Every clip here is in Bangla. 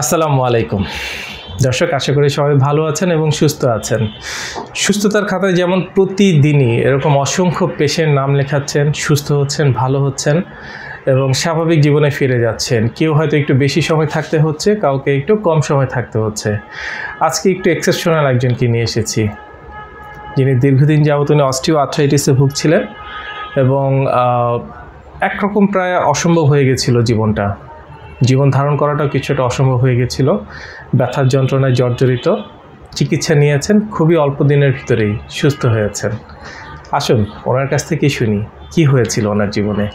আসসালামু আলাইকুম। দর্শক, আশা করি সবাই ভালো আছেন এবং সুস্থ আছেন। সুস্থতার খাতায় যেমন প্রতিদিনই এরকম অসংখ্য পেশেন্ট নাম লেখাচ্ছেন, সুস্থ হচ্ছেন, ভালো হচ্ছেন এবং স্বাভাবিক জীবনে ফিরে যাচ্ছেন। কেউ হয়তো একটু বেশি সময় থাকতে হচ্ছে, কাউকে একটু কম সময় থাকতে হচ্ছে। আজকে একটু এক্সেপশনাল একজনকে নিয়ে এসেছি। যিনি দীর্ঘদিন যাবত উনি অস্টিও আর্থ্রাইটিসে ভুগছিলেন এবং একরকম প্রায় অসম্ভব হয়ে গেছিল জীবনটা। জীবন ধারণ করাটাও কিছুটা অসম্ভব হয়ে গেছিল। ব্যথার যন্ত্রণায় জর্জরিত। চিকিৎসা নিয়েছেন খুবই অল্প দিনের ভিতরেই সুস্থ হয়েছেন। আসুন ওনার কাছ থেকে শুনি কি হয়েছিল ওনার জীবনে?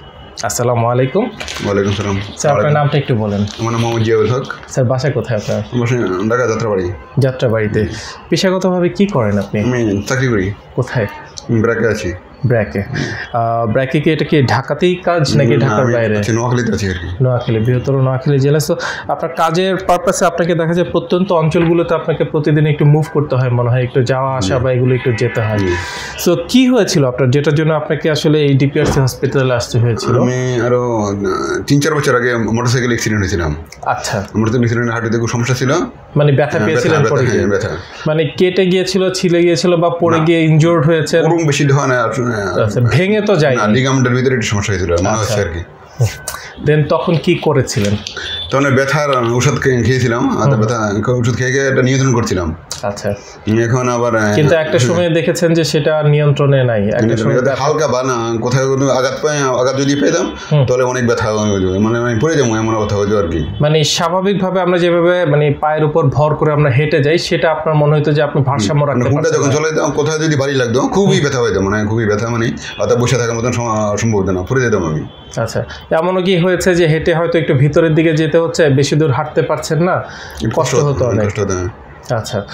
আসসালামু আলাইকুম। ওয়ালাইকুম সালাম। স্যার আপনার নামটা একটু বলেন। আমার নাম মোহাম্মদ জিয়াউল হক। স্যার বাসা কোথায় আপনার? বাসা ঢাকা যাত্রাবাড়ি। যাত্রা বাড়িতে পেশাগতভাবে কি করেন আপনি? আমি চাকরি করি। কোথায়? ব্রাকে আছি। ব্র্যাকে। ব্র্যাকে কি এটা কি ঢাকাতেই কাজ নাকি ঢাকার বাইরে? নোয়াখালীতে আছি নোয়াখালী বৃহত্তর নোয়াখালী জেলা। সো আপনার কাজের পারপাসে আপনাকে দেখা যায় প্রত্যন্ত অঞ্চলগুলোতে আপনাকে প্রতিদিন একটু মুভ করতে হয় মনে হয় একটু যাওয়া আসা বা এগুলো একটু যেতে হয়। সো কি হয়েছিল আপনার? যেটার জন্য আপনাকে আসলে এই ডিপিআরসি হসপিটালে আসতে হয়েছিল? আমি আরও আহ, তিন চার বছর আগে মোটরসাইকেল অ্যাক্সিডেন্ট হয়েছিলাম। আচ্ছা। মোটরসাইকেল অ্যাক্সিডেন্ট হাঁটুতে খুব সমস্যা ছিল। মানে ব্যথা হ্যাঁ, পেয়েছিলেন ব্যথা, গিয়ে? হ্যাঁ, মানে কেটে গিয়েছিল ছিলে গিয়েছিল বা পড়ে গিয়ে ইনজোর্ড হয়েছে ওরকম বেশি হয় না ভেঙে তো যায় লিগামেন্টের ভিতরে একটু সমস্যা হয়েছিল মনে আচ্ছা। হচ্ছে আর কি। দেন তখন কি করেছিলেন? তখন ব্যথার ওষুধ খেয়ে- খেয়েছিলাম আর ব্যথা ওষুধ খেয়ে খেয়ে এটা নিয়ন্ত্রণ করছিলাম। আচ্ছা এখন আবার কিন্তু একটা সময় দেখেছেন যে সেটা নিয়ন্ত্রণে নাই একটা সময় হালকা কোনো আঘাত পাই আঘাত যদি পেতাম তাহলে অনেক ব্যথা মানে আমি পড়ে যাব এমন কথা হতো আর কি। মানে স্বাভাবিকভাবে আমরা যেভাবে মানে পায়ের উপর ভর করে আমরা হেঁটে যাই সেটা আপনার মনে হতো যে আপনি ভারসাম্য মানে রাখতে হুন্ডা যখন চলে যেতাম কোথাও যদি বাড়ি লাগতো খুবই ব্যথা হইতো মানে খুবই ব্যথা মানে অর্থাৎ বসে থাকার মতন সম- সম্ভব হতো না পড়ে যেতাম আমি। আচ্ছা এমনও কি হয়েছে যে হেঁটে হয়তো একটু ভিতরের দিকে যেতে হচ্ছে বেশি দূর হাঁটতে পারছেন না? কষ্ট হতো অনেক। কষ্ট হতো হ্যাঁ। আচ্ছা।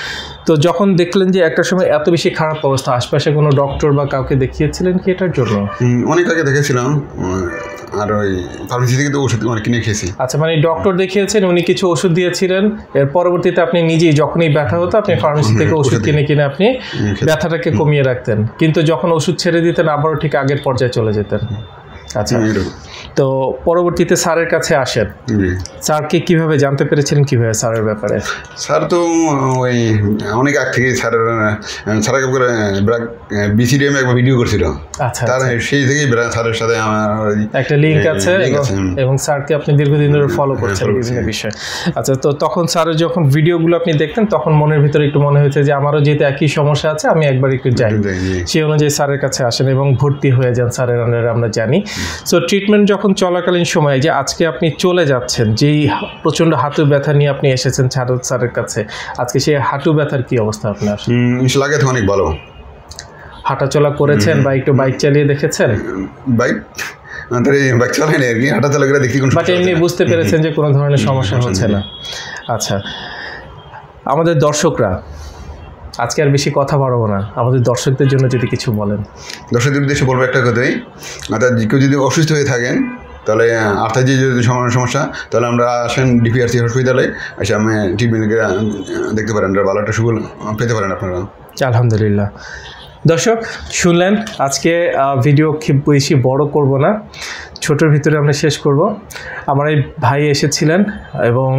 তো যখন দেখলেন যে একটা সময় এত বেশি খারাপ অবস্থা আশপাশে কোনো ডক্টর বা কাউকে দেখিয়েছিলেন কি এটার জন্য? অনেক আগে দেখেছিলাম আর ওই ফার্মেসি থেকে তো ওষুধ মানে কিনে খেয়েছি। আচ্ছা মানে ডক্টর দেখিয়েছেন উনি কিছু ওষুধ দিয়েছিলেন এর পরবর্তীতে আপনি নিজেই যখনই ব্যথা হতো আপনি ফার্মেসি থেকে ওষুধ কিনে কিনে আপনি ব্যথাটাকে কমিয়ে রাখতেন। কিন্তু যখন ওষুধ ছেড়ে দিতেন আবারও ঠিক আগের পর্যায়ে চলে যেতেন। আচ্ছা। এরকম। তো পরবর্তীতে স্যারের কাছে আসেন। স্যারকে কীভাবে জানতে পেরেছিলেন? কীভাবে স্যারের ব্যাপারে? স্যার তো ওই অনেক আগ থেকে স্যারের স্যার একবার বিসিডিএম একবার ভিডিও করছিল। আচ্ছা তার সেই থেকেই স্যারের সাথে আমার একটা লিঙ্ক হ্যাঁ, আছে এবং- স্যারকে আপনি দীর্ঘদিন ধরে ফলো করছেন follow বিভিন্ন। বিষয়। আচ্ছা তো তখন স্যারের যখন ভিডিওগুলো আপনি দেখতেন তখন মনের ভিতরে একটু মনে হয়েছে যে আমারও যেহেতু একই সমস্যা আছে আমি একবার একটু যাই। সেই অনুযায়ী স্যারের কাছে আসেন এবং ভর্তি হয়ে যান স্যারের আন্ডারে আমরা জানি। সো ট্রিটমেন্ট যখন চলাকালীন সময়ে যে আজকে আপনি চলে যাচ্ছেন যেই প্রচণ্ড হাঁটু ব্যথা নিয়ে আপনি এসেছেন ছাড়ত স্যারের কাছে আজকে সেই হাঁটু ব্যথার কি অবস্থা আপনার? আগে তো অনেক ভালো। হাঁটাচলা করেছেন বা একটু বাইক চালিয়ে দেখেছেন? বাইক? বাইক চালাই আর কি হাঁটা করে দেখি কোন এমনি বুঝতে পেরেছেন যে কোনো ধরনের সমস্যা হচ্ছে না। আচ্ছা। আমাদের দর্শকরা আজকে আর বেশি কথা বাড়াবো না। আমাদের দর্শকদের জন্য যদি কিছু বলেন। দর্শকদের উদ্দেশ্যে বলব একটা কথাই। অর্থাৎ কেউ যদি অসুস্থ হয়ে থাকেন তাহলে আর্থার যে যদি সম- সমস্যা তাহলে আমরা আসেন ডিপিআরসি হসপিটালে এসে আমি ট্রিটমেন্ট দেখতে পারেন। আর ভালো একটা সুফল পেতে পারেন আপনারা। আলহামদুলিল্লাহ। দর্শক শুনলেন আজকে ভিডিও খুব বেশি বড় করব না। ছোটোর ভিতরে আমরা শেষ করব। আমার এই ভাই এসেছিলেন এবং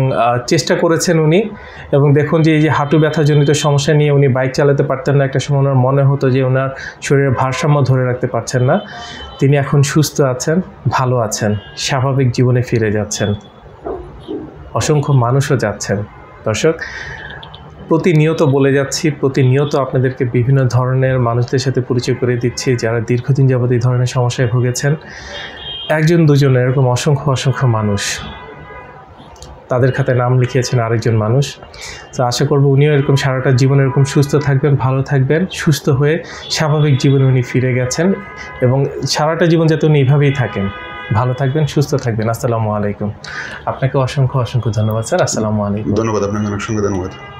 চেষ্টা করেছেন উনি। এবং দেখুন যে এই যে হাঁটু ব্যথাজনিত সমস্যা নিয়ে উনি বাইক চালাতে পারতেন না। একটা সময় ওনার মনে হতো যে ওনার শরীরের ভারসাম্য ধরে রাখতে পারছেন না। তিনি এখন সুস্থ আছেন, ভালো আছেন, স্বাভাবিক জীবনে ফিরে যাচ্ছেন। অসংখ্য মানুষও যাচ্ছেন। দর্শক, প্রতিনিয়ত বলে যাচ্ছি, প্রতিনিয়ত আপনাদেরকে বিভিন্ন ধরনের মানুষদের সাথে পরিচয় করে দিচ্ছি যারা দীর্ঘদিন যাবত এই ধরনের সমস্যায় ভুগেছেন। একজন, দুজন, এরকম অসংখ্য অসংখ্য মানুষ। তাদের খাতে নাম লিখিয়েছেন আরেকজন মানুষ। তো আশা করব উনিও এরকম সারাটা জীবন এরকম সুস্থ থাকবেন, ভালো থাকবেন, সুস্থ হয়ে স্বাভাবিক জীবনে উনি ফিরে গেছেন এবং সারাটা জীবন যাতে উনি এইভাবেই থাকেন। ভালো থাকবেন, সুস্থ থাকবেন। আসসালামু আলাইকুম। আপনাকে অসংখ্য অসংখ্য ধন্যবাদ, স্যার। আসসালামু আলাইকুম। ধন্যবাদ, আপনাকে অনেক সঙ্গে ধন্যবাদ।